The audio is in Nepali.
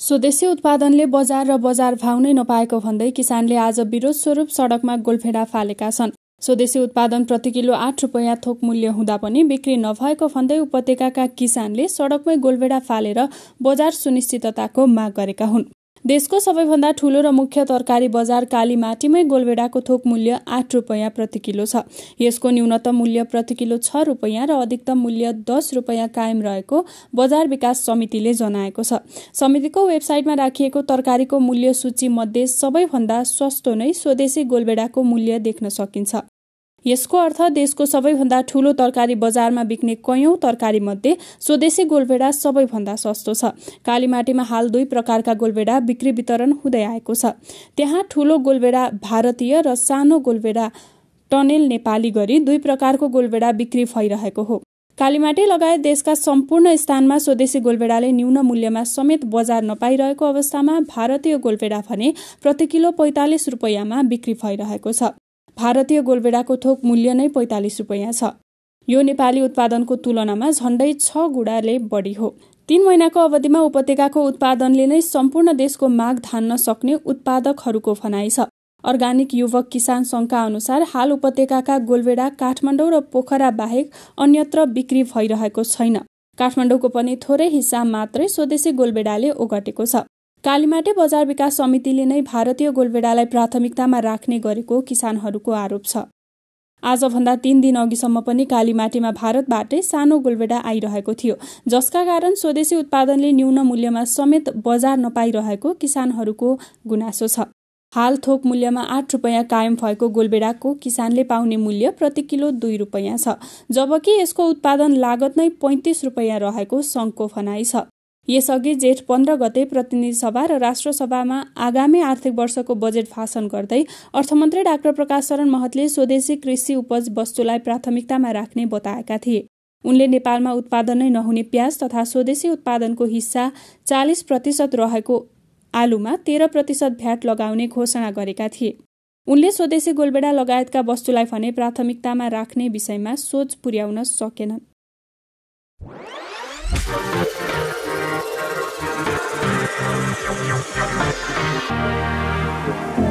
स्वदेशी उत्पादनले बजार र बजार भाउ नै नपाएको भन्दै किसानले आज विरोध स्वरूप सडकमा गोलभेडा फालेका छन्। स्वदेशी उत्पादन प्रति किलो आठ रुपियाँ थोक मूल्य हुँदा पनि बिक्री नभएको भन्दै उपत्यकाका किसानले सडकमै गोलभेडा फालेर बजार सुनिश्चितताको माग गरेका हुन्। देशको सबैभन्दा ठूलो र मुख्य तरकारी बजार कालीमाटीमै गोलभेडाको थोक मूल्य आठ रुपियाँ प्रति किलो छ। यसको न्यूनतम मूल्य प्रति किलो छ रुपियाँ र अधिकतम मूल्य दस रुपियाँ कायम रहेको बजार विकास समितिले जनाएको छ। समितिको वेबसाइटमा राखिएको तरकारीको मूल्य सूची मध्ये सबैभन्दा सस्तो नै स्वदेशी गोलभेडाको मूल्य देख्न सकिन्छ। यसको अर्थ देशको सबैभन्दा ठूलो तरकारी बजारमा बिक्ने कैयौं तरकारी मध्ये स्वदेशी गोलभेडा सबैभन्दा सस्तो छ। कालीमाटीमा हाल दुई प्रकारका गोलभेडा बिक्री वितरण हुँदै आएको छ। त्यहाँ ठूलो गोलभेडा भारतीय र सानो गोलभेडा टनेल नेपाली गरी दुई प्रकारको गोलभेडा बिक्री भइरहेको हो। कालीमाटी लगायत देशका सम्पूर्ण स्थानमा स्वदेशी गोलभेडाले न्यून मूल्यमा समेत बजार नपाइरहेको अवस्थामा भारतीय गोलभेडा भने प्रति किलो पैंतालिस रुपियाँमा बिक्री भइरहेको छ। भारतीय गोलभेडाको थोक मूल्य नै पैँतालिस रुपियाँ छ। यो नेपाली उत्पादनको तुलनामा झण्डै छ गुणाले बढी हो। तीन महिनाको अवधिमा उपत्यकाको उत्पादनले नै सम्पूर्ण देशको माग धान्न सक्ने उत्पादकहरूको भनाइ छ। अर्गानिक युवक किसान संघका अनुसार हाल उपत्यकाका गोलभेडा काठमाडौँ र पोखरा बाहेक अन्यत्र बिक्री भइरहेको छैन। काठमाडौँको पनि थोरै हिस्सा मात्रै स्वदेशी गोलभेडाले ओगटेको छ। कालीमाटे बजार विकास समितिले नै भारतीय गोलभेडालाई प्राथमिकतामा राख्ने गरेको किसानहरूको आरोप छ। आजभन्दा तीन दिन अघिसम्म पनि कालीमाटीमा भारतबाटै सानो गोलभेडा आइरहेको थियो जसका कारण स्वदेशी उत्पादनले न्यून मूल्यमा समेत बजार नपाइरहेको किसानहरूको गुनासो छ। हाल थोक मूल्यमा आठ रुपियाँ कायम भएको गोलबेडाको किसानले पाउने मूल्य प्रति किलो दुई रुपियाँ छ जबकि यसको उत्पादन लागत नै पैँतिस रुपियाँ रहेको सङ्घको भनाइ छ। यसअघि जेठ पन्ध्र गते प्रतिनिधि सभा र राष्ट्रसभामा आगामी आर्थिक वर्षको बजेट भाषण गर्दै अर्थमन्त्री डाक्टर प्रकाश शरण महतले स्वदेशी कृषि उपज वस्तुलाई प्राथमिकतामा राख्ने बताएका थिए। उनले नेपालमा उत्पादन नै नहुने प्याज तथा स्वदेशी उत्पादनको हिस्सा चालिस प्रतिशत रहेको आलुमा तेह्र प्रतिशत भ्याट लगाउने घोषणा गरेका थिए। उनले स्वदेशी गोलबेडा लगायतका वस्तुलाई भने प्राथमिकतामा राख्ने विषयमा सोच पुर्याउन सकेनन्। Thank you.